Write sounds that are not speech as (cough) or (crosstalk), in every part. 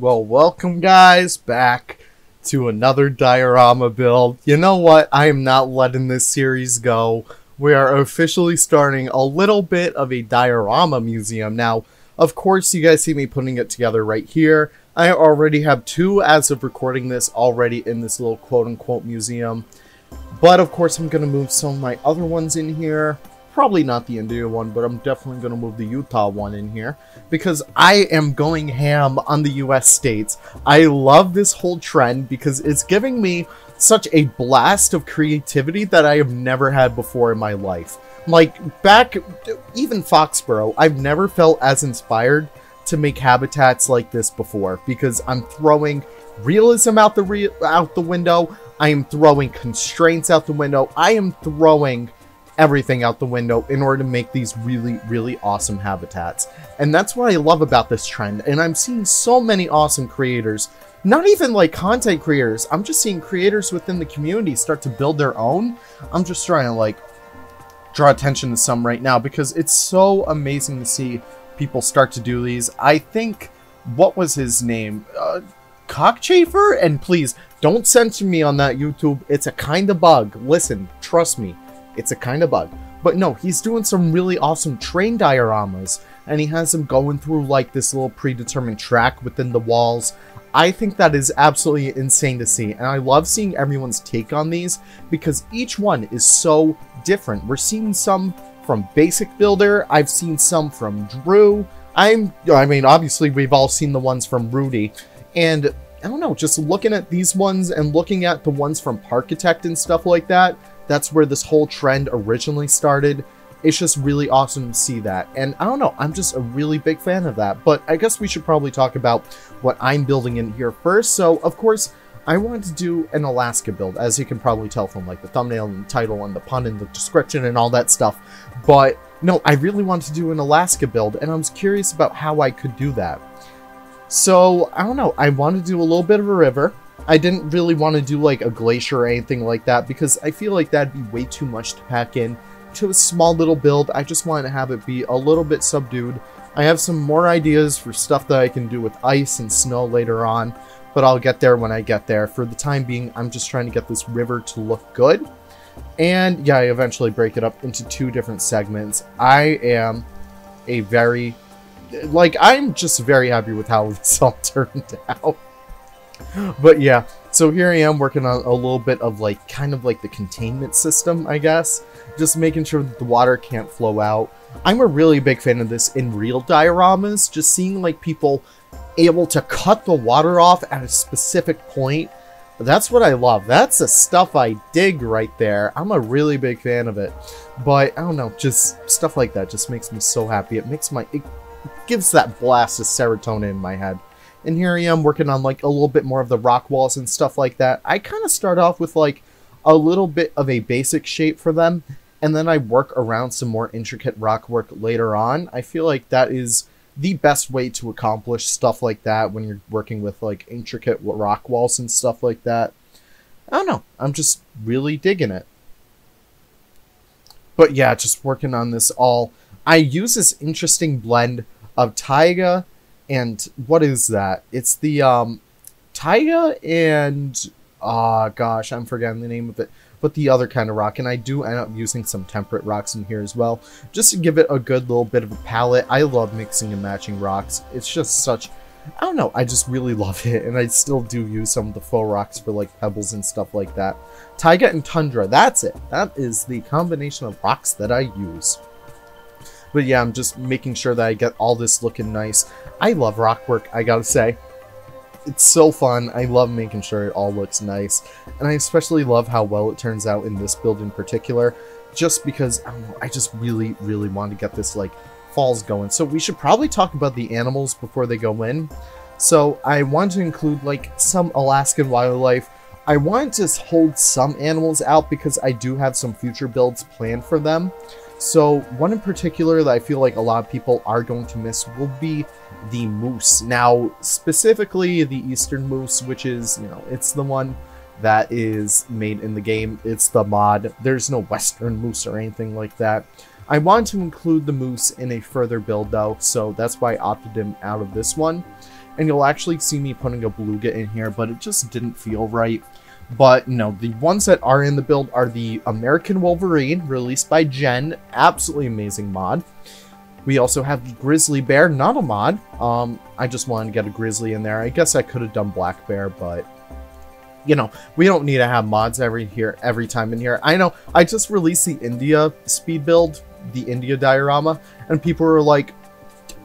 Well, welcome guys back to another diorama build. You know what? I am not letting this series go. We are officially starting a little bit of a diorama museum. Now, of course, you guys see me putting it together right here. I already have two, as of recording this, already in this little quote-unquote museum. But, of course, I'm going to move some of my other ones in here probably not the India one, but I'm definitely going to move the Utah one in here because I am going ham on the US states. I love this whole trend because it's giving me such a blast of creativity that I have never had before in my life. Like, back, even Foxborough, I've never felt as inspired to make habitats like this before because I'm throwing realism out the re out the window. I am throwing constraints out the window. I am throwing everything out the window in order to make these really, really awesome habitats. And that's what I love about this trend. And I'm seeing so many awesome creators, not even like content creators, I'm just seeing creators within the community start to build their own. I'm just trying to like draw attention to some right now because it's so amazing to see people start to do these. I think, what was his name? Uh, Cockchafer? And please, don't censor me on that YouTube. It's a kind of bug. Listen, trust me. It's a kind of bug. But no, he's doing some really awesome train dioramas, and he has them going through like this little predetermined track within the walls. I think that is absolutely insane to see, and I love seeing everyone's take on these because each one is so different. We're seeing some from Basic Builder, I've seen some from Drew, I'm, I mean, obviously we've all seen the ones from Rudi, and I don't know, just looking at these ones and looking at the ones from Parkitect and stuff like that, that's where this whole trend originally started. It's just really awesome to see that. And I don't know, I'm just a really big fan of that. But I guess we should probably talk about what I'm building in here first. So, of course, I wanted to do an Alaska build, as you can probably tell from like the thumbnail and the title and the pun and the description and all that stuff. But no, I really wanted to do an Alaska build, and I was curious about how I could do that. So, I don't know, I wanted to do a little bit of a river. I didn't really want to do like a glacier or anything like that because I feel like that'd be way too much to pack in to a small little build. I just wanted to have it be a little bit subdued. I have some more ideas for stuff that I can do with ice and snow later on, but I'll get there when I get there. For the time being, I'm just trying to get this river to look good. And yeah, I eventually break it up into two different segments. I am a very, like, I'm just very happy with how (laughs) this all turned out but yeah, so here I am working on a little bit of like, kind of like the containment system, I guess. Just making sure that the water can't flow out. I'm a really big fan of this in real dioramas, just seeing like people able to cut the water off at a specific point. That's what I love. That's the stuff I dig right there. I'm a really big fan of it. But, I don't know, just stuff like that just makes me so happy. It makes my... It gives that blast of serotonin in my head. And here I am working on like a little bit more of the rock walls and stuff like that. I kind of start off with like a little bit of a basic shape for them. And then I work around some more intricate rock work later on. I feel like that is the best way to accomplish stuff like that when you're working with like intricate rock walls and stuff like that. I don't know. I'm just really digging it. But yeah, just working on this all. I use this interesting blend of taiga and what is that? It's the um, Taiga and ah, gosh, I'm forgetting the name of it. But the other kind of rock, and I do end up using some temperate rocks in here as well, just to give it a good little bit of a palette. I love mixing and matching rocks. It's just such, I don't know, I just really (laughs) love it, and I still do use some of the faux rocks for like pebbles and stuff like that. Taiga and Tundra, that's it. That is the combination of rocks that I use. But yeah, I'm just making sure that I get all this looking nice. I love rock work, I gotta say. It's so fun. I love making sure it all looks nice. And I especially love how well it turns out in this build in particular. Just because, I know, I just really, really want to get this, like, falls going. So we should probably talk about the animals before they go in. So I want to include, like, some Alaskan wildlife. I want to hold some animals out because I do have some future builds planned for them. So one in particular that I feel like a lot of people are going to miss will be the moose. Now, specifically the eastern moose, which is, you know, it's the one that is made in the game. It's the mod. There's no western moose or anything like that. I want to include the moose in a further build though, so that's why I opted him out of this one. and you'll actually see me putting a Beluga in here, but it just didn't feel right. But no, the ones that are in the build are the American Wolverine, released by Jen, absolutely amazing mod. We also have the Grizzly Bear, not a mod. Um, I just wanted to get a Grizzly in there. I guess I could have done Black Bear, but you know, we don't need to have mods every here every time in here. I know I just released the India speed build, the India diorama, and people were like,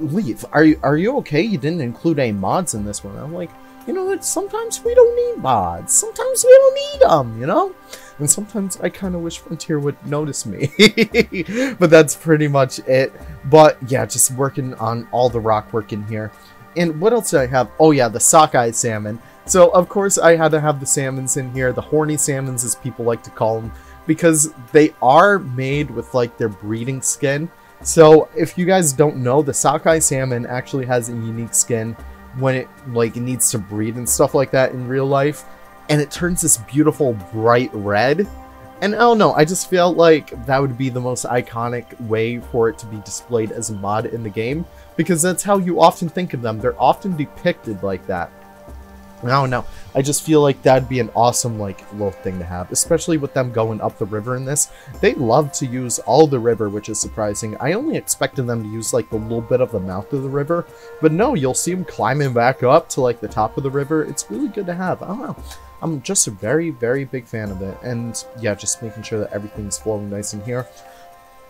"Leaf, are you are you okay? You didn't include any mods in this one." I'm like, you know? Sometimes we don't need mods. Sometimes we don't need them. You know. And sometimes I kind of wish Frontier would notice me. (laughs) but that's pretty much it. But yeah, just working on all the rock work in here. And what else did I have? Oh yeah, the sockeye salmon. So of course I had to have the salmons in here, the horny salmons as people like to call them, because they are made with like their breeding skin. So if you guys don't know, the sockeye salmon actually has a unique skin when it like needs to breed and stuff like that in real life and it turns this beautiful bright red. And I don't know, I just felt like that would be the most iconic way for it to be displayed as a mod in the game, because that's how you often think of them. They're often depicted like that. I don't know. I just feel like that'd be an awesome, like, little thing to have, especially with them going up the river in this. They love to use all the river, which is surprising. I only expected them to use, like, the little bit of the mouth of the river, but no, you'll see them climbing back up to, like, the top of the river. It's really good to have. I don't know. I'm just a very, very big fan of it. And yeah, just making sure that everything's flowing nice in here.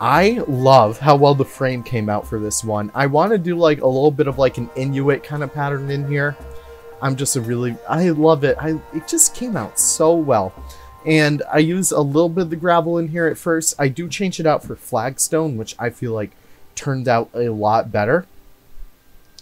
I love how well the frame came out for this one. I want to do like a little bit of like an Inuit kind of pattern in here. I'm just a really, I love it. I It just came out so well. And I use a little bit of the gravel in here at first. I do change it out for flagstone, which I feel like turned out a lot better.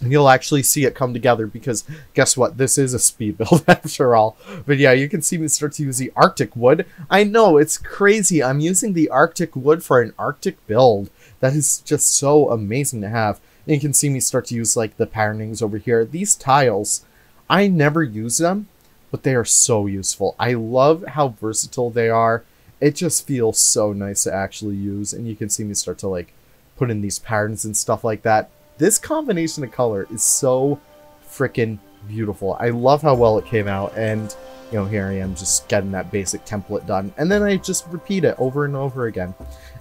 And you'll actually see it come together because guess what? This is a speed (laughs) build after all. But yeah, you can see me start to use the Arctic wood. I know, it's crazy. I'm using the Arctic wood for an Arctic build. That is just so amazing to have. And you can see me start to use like the patternings over here. These tiles, I never use them, but they are so useful. I love how versatile they are. It just feels so nice to actually use. And you can see me start to like put in these patterns and stuff like that this combination of color is so freaking beautiful. I love how well it came out, and you know, here I am just getting that basic template done. And then I just repeat it over and over again.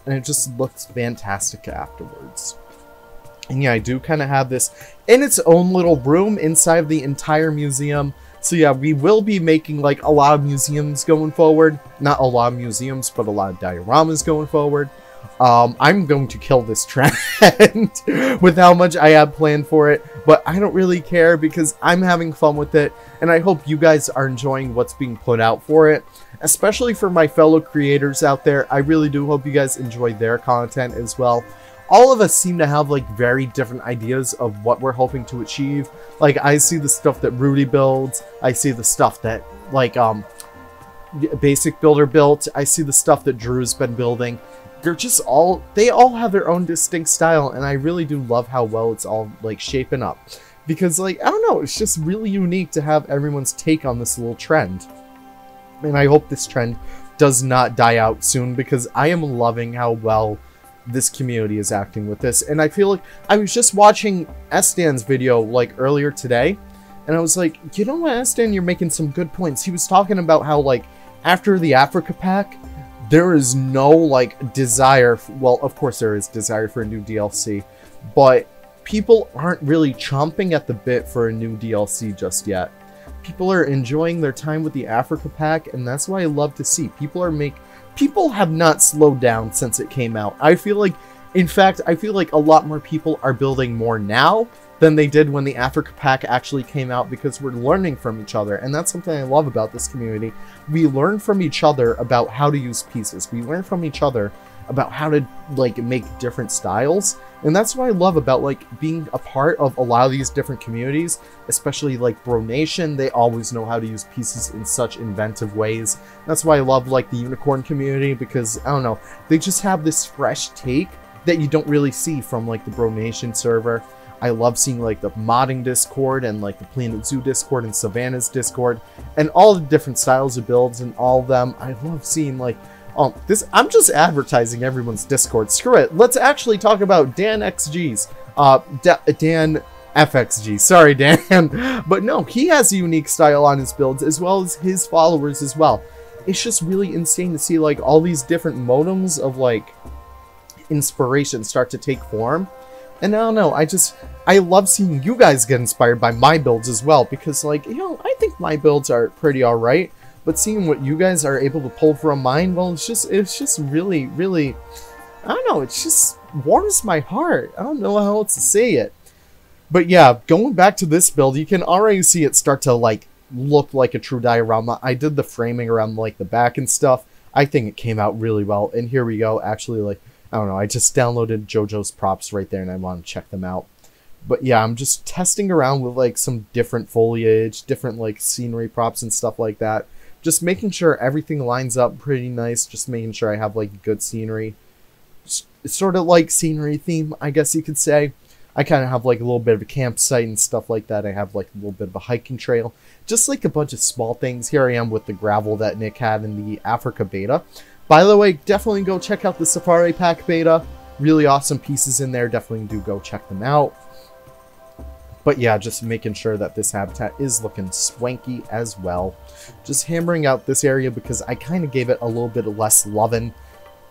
And it just looks fantastic afterwards. And yeah, I do kind of have this in its own little room inside of the entire museum. So yeah, we will be making like a lot of museums going forward. Not a lot of museums, but a lot of dioramas going forward. Um, I'm going to kill this (laughs) trend with how much I have planned for it, but I don't really care because I'm having fun with it, and I hope you guys are enjoying what's being put out for it, especially for my fellow creators out there. I really do hope you guys enjoy their content as well. All of us seem to have like very different ideas of what we're hoping to achieve. Like I see the stuff that Rudi builds, I see the stuff that like um Basic Builder built, I see the stuff that Drew's been building, they're just all they all have their own distinct style and i really do love how well it's all like shaping up. Because like i don't know it's just really unique to have everyone's take on this little trend. And i hope this trend does not die out soon because i am loving how well this community is acting with this. And i feel like i was just watching Estan's video like earlier today and i was like you know what Estan you're making some good points. He was talking about how like after the africa pack there is no like desire well of course there is desire for a new dlc but people aren't really chomping at the bit for a new dlc just yet. People are enjoying their time with the africa pack and that's why i love to see people are make people have not slowed down since it came out i feel like in fact i feel like a lot more people are building more now than they did when the Africa Pack actually came out because we're learning from each other. And that's something I love about this community. We learn from each other about how to use pieces. We learn from each other about how to like make different styles. And that's what I love about like being a part of a lot of these different communities, especially like Bro Nation. They always know how to use pieces in such inventive ways. That's why I love like the unicorn community because I don't know, they just have this fresh take that you don't really see from like the Bro Nation server. I love seeing like the modding Discord and like the Planet Zoo Discord and Savannah's Discord and all the different styles of builds and all of them. I love seeing like um this I'm just advertising everyone's Discord. Screw it. Let's actually talk about Dan XG's. Uh Dan FXG. Sorry, (laughs) Dan. But no, he has a unique style on his builds as well as his followers as well. It's just really insane to see like all these different modems of like inspiration start to take form. And I don't know, I just, I love seeing you guys get inspired by my builds as well, because like, you know, I think my builds are pretty alright, but seeing what you guys are able to pull from mine, well, it's just, it's just really, really, I don't know, it just warms my heart. I don't know how else to say it. But yeah, going back to this build, you can already see it start to like look like a true diorama. I did the framing around like the back and stuff. I think it came out really well. And here we go. Actually, like, I don't know. I just downloaded JoJo's props right there and I want to check them out. But yeah, I'm just testing around with like some different foliage, different like scenery props and stuff like that. Just making sure everything lines up pretty nice. Just making sure I have like good scenery. It's sort of like scenery theme, I guess you could say. I kind of have like a little bit of a campsite and stuff like that. I have like a little bit of a hiking trail, just like a bunch of small things. Here I am with the gravel that Nick had in the Africa beta. By the way, definitely go check out the Safari Pack beta. Really awesome pieces in there. Definitely do go check them out. But yeah, just making sure that this habitat is looking swanky as well. Just hammering out this area because I kind of gave it a little bit less loving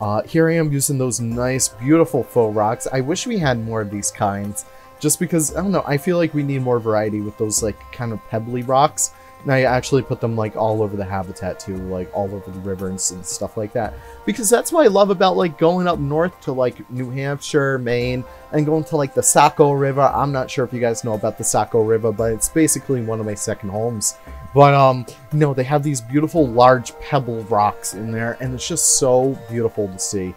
uh, here I am using those nice, beautiful faux rocks. I wish we had more of these kinds, just because, I don't know, I feel like we need more variety with those, like, kind of pebbly rocks. And I actually put them, like, all over the habitat, too, like, all over the rivers and stuff like that. Because that's what I love about, like, going up north to, like, New Hampshire, Maine, and going to, like, the Saco River. I'm not sure if you guys know about the Saco River, but it's basically one of my second homes. But, um, no, they have these beautiful large pebble rocks in there, and it's just so beautiful to see.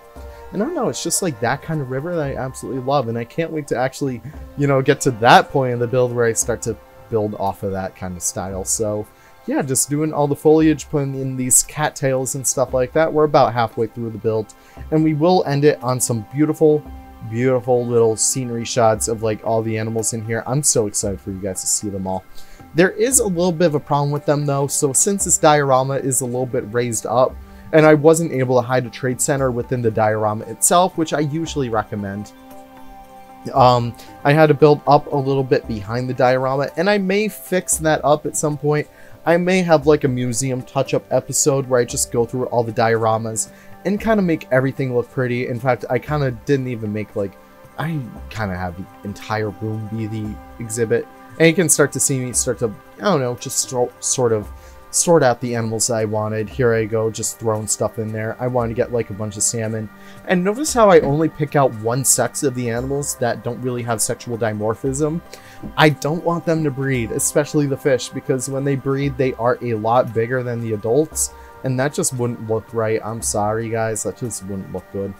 And I don't know, it's just like that kind of river that I absolutely love, and I can't wait to actually, you know, get to that point in the build where I start to build off of that kind of style. So, yeah, just doing all the foliage, putting in these cattails and stuff like that. We're about halfway through the build, and we will end it on some beautiful, beautiful little scenery shots of like all the animals in here. I'm so excited for you guys to see them all. There is a little bit of a problem with them though, so since this diorama is a little bit raised up, and I wasn't able to hide a trade center within the diorama itself, which I usually recommend, um, I had to build up a little bit behind the diorama, and I may fix that up at some point. I may have like a museum touch-up episode where I just go through all the dioramas and kind of make everything look pretty. In fact, I kind of didn't even make like, I kind of have the entire room be the exhibit. And you can start to see me start to, I don't know, just sort of sort out the animals I wanted. Here I go, just throwing stuff in there. I wanted to get like a bunch of salmon. And notice how I only pick out one sex of the animals that don't really have sexual dimorphism. I don't want them to breed, especially the fish, because when they breed, they are a lot bigger than the adults. And that just wouldn't look right. I'm sorry, guys. That just wouldn't look good.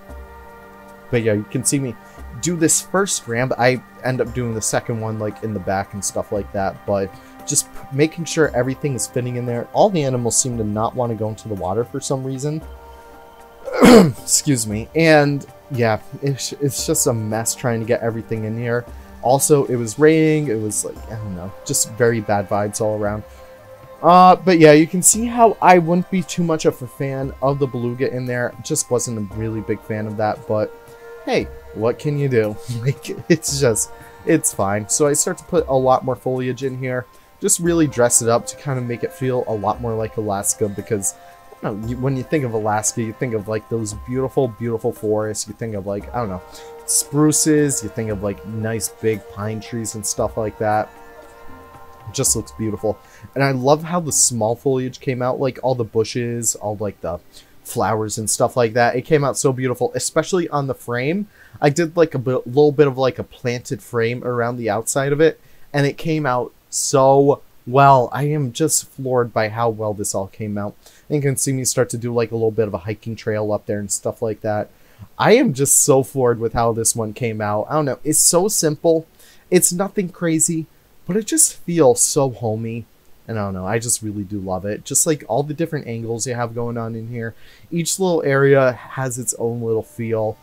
But yeah, you can see me do this first ramp. I end up doing the second one like in the back and stuff like that, but just making sure everything is fitting in there. All the animals seem to not want to go into the water for some reason. (clears throat) Excuse me. And yeah, it's, it's just a mess trying to get everything in here. Also, it was raining. It was like, I don't know, just very bad vibes all around. Uh, but yeah, you can see how I wouldn't be too much of a fan of the beluga in there. Just wasn't a really big fan of that, but hey, what can you do? (laughs) like, it's just, it's fine. So I start to put a lot more foliage in here. Just really dress it up to kind of make it feel a lot more like Alaska because you know, you, when you think of Alaska, you think of like those beautiful, beautiful forests. You think of like, I don't know, spruces. You think of like nice big pine trees and stuff like that. It just looks beautiful. And I love how the small foliage came out, like all the bushes, all like the flowers and stuff like that. It came out so beautiful, especially on the frame. I did like a bit, little bit of like a planted frame around the outside of it, and it came out so well. I am just floored by how well this all came out. And you can see me start to do like a little bit of a hiking trail up there and stuff like that. I am just so floored with how this one came out. I don't know. It's so simple. It's nothing crazy, but it just feels so homey. And I don't know, I just really do love it. Just like all the different angles you have going on in here. Each little area has its own little feel.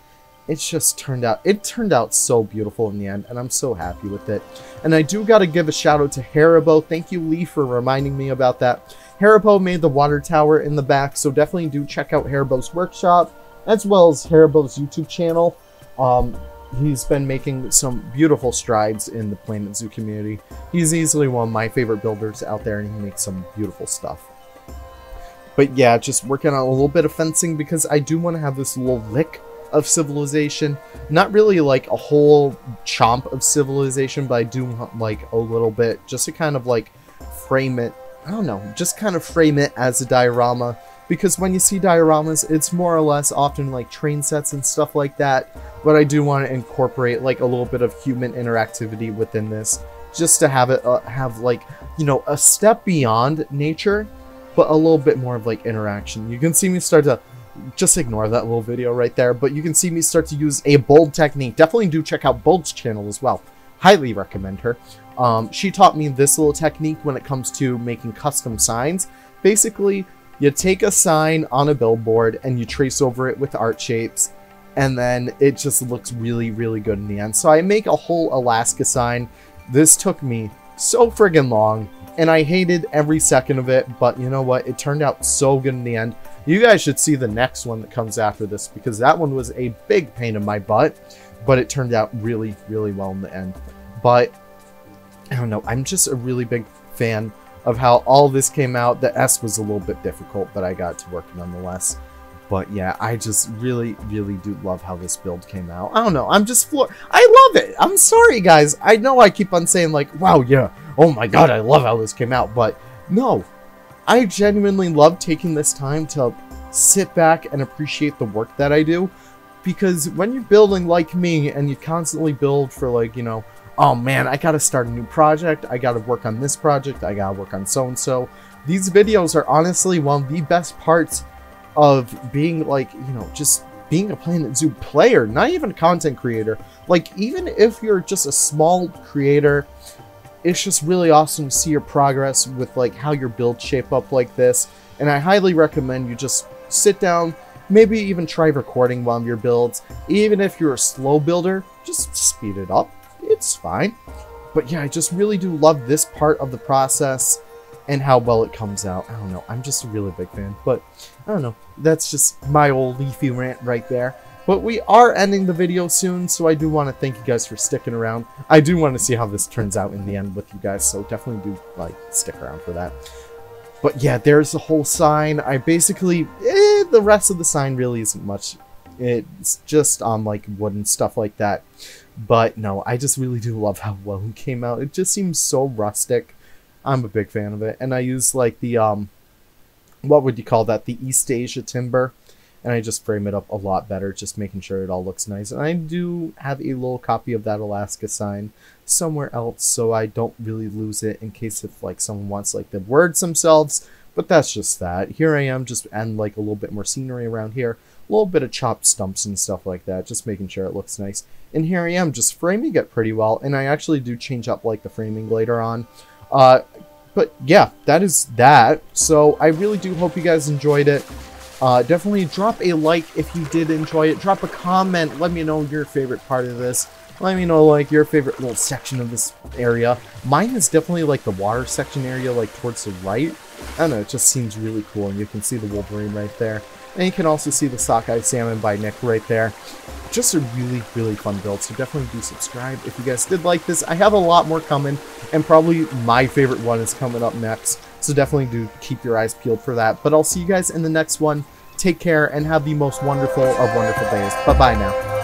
It's just turned out, it turned out so beautiful in the end, and I'm so happy with it. And I do got to give a shout out to Haribo. Thank you, Lee, for reminding me about that. Haribo made the water tower in the back, so definitely do check out Haribo's workshop, as well as Haribo's YouTube channel. Um, he's been making some beautiful strides in the Planet Zoo community. He's easily one of my favorite builders out there, and he makes some beautiful stuff. But yeah, just working on a little bit of fencing because I do want to have this little lick of civilization. Not really like a whole chomp of civilization, but I do want like a little bit just to kind of like frame it. I don't know, just kind of frame it as a diorama because when you see dioramas, it's more or less often like train sets and stuff like that, but I do want to incorporate like a little bit of human interactivity within this, just to have it uh, have like, you know, a step beyond nature, but a little bit more of like interaction. You can see me start to just ignore that little video right there, but you can see me start to use a bold technique. Definitely do check out Bold's channel as well. Highly recommend her. Um, she taught me this little technique when it comes to making custom signs. Basically, you take a sign on a billboard and you trace over it with art shapes, and then it just looks really, really good in the end. So I make a whole Alaska sign. This took me so friggin' long, and I hated every second of it, but you know what? It turned out so good in the end. You guys should see the next one that comes after this, because that one was a big pain in my butt, but it turned out really, really well in the end. But, I don't know, I'm just a really big fan of how all this came out. The S was a little bit difficult, but I got to work nonetheless. But yeah, I just really, really do love how this build came out. I don't know, I'm just floor. I love it. I'm sorry, guys. I know I keep on saying like, wow, yeah, oh my god, I love how this came out. But no, I genuinely love taking this time to sit back and appreciate the work that I do. Because when you're building like me and you constantly build for like, you know, oh man, I gotta start a new project, I gotta work on this project, I gotta work on so-and-so. These videos are honestly one of the best parts of being like, you know, just being a Planet Zoo player, not even a content creator. Like, even if you're just a small creator, it's just really awesome to see your progress with like how your builds shape up like this. And I highly recommend you just sit down, maybe even try recording one of your builds. Even if you're a slow builder, just speed it up it's fine. But yeah, I just really do love this part of the process and how well it comes out. I don't know. I'm just a really big fan. But I don't know. That's just my old leafy rant right there. But we are ending the video soon, so I do want to thank you guys for sticking around. I do want to see how this turns out in the end with you guys, so definitely do, like, stick around for that. But yeah, there's the whole sign. I basically, eh, the rest of the sign really isn't much. It's just on, like, wood and stuff like that. But no, I just really do love how well it came out. It just seems so rustic. I'm a big fan of it. And I use like the, um, what would you call that? The East Asia timber. And I just frame it up a lot better, just making sure it all looks nice. And I do have a little copy of that Alaska sign somewhere else, so I don't really lose it in case if like someone wants like the words themselves. But that's just that. Here I am, just and like a little bit more scenery around here. A little bit of chopped stumps and stuff like that, just making sure it looks nice. And here I am just framing it pretty well, and I actually do change up like the framing later on. Uh, but yeah, that is that. So I really do hope you guys enjoyed it. Uh, definitely drop a like if you did enjoy it. Drop a comment. Let me know your favorite part of this. Let me know like your favorite little section of this area. Mine is definitely like the water section area like towards the right. I don't know, it just seems really cool and you can see the Wolverine right there. And you can also see the sockeye salmon by Nick right there. Just a really, really fun build, so definitely do subscribe if you guys did like this. I have a lot more coming, and probably my favorite one is coming up next, so definitely do keep your eyes peeled for that. But I'll see you guys in the next one. Take care, and have the most wonderful of wonderful days. Bye-bye now.